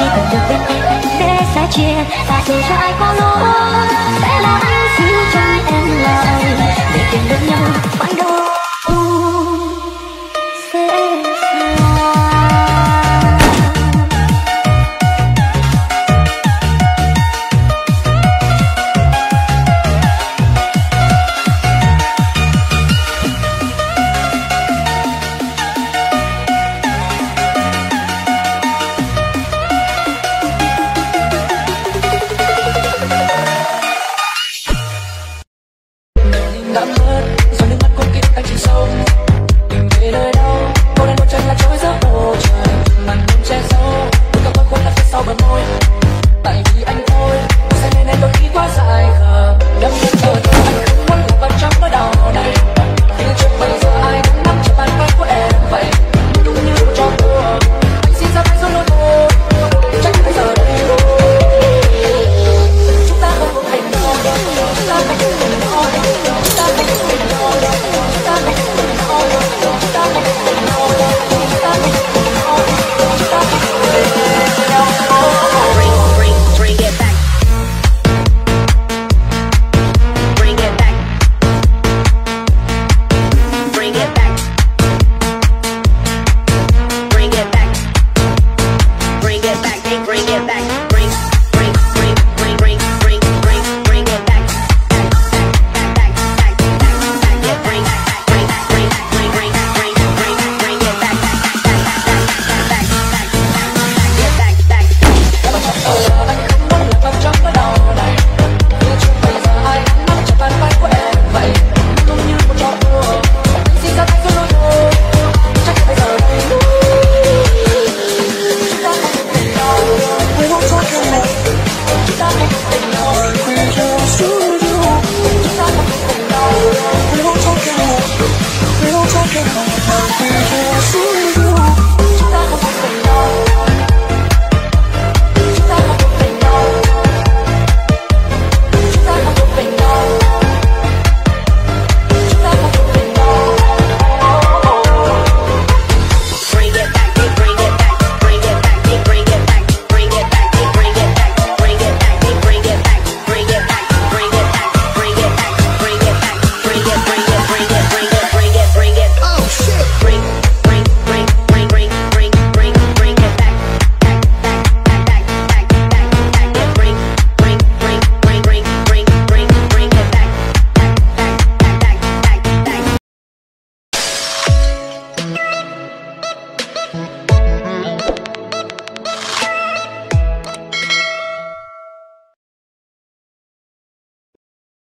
chỉ cần được bên em để sẻ chia và dù cho ai có lỗi sẽ là anh đã mất. Rồi nước mắt cô kia anh chìm sâu tìm về nơi đâu. Cô đơn bóng chân là trôi giữa bầu trời. Màn đêm che giấu. Đôi cặp môi khô lấp phía sau bờ môi. Tại vì anh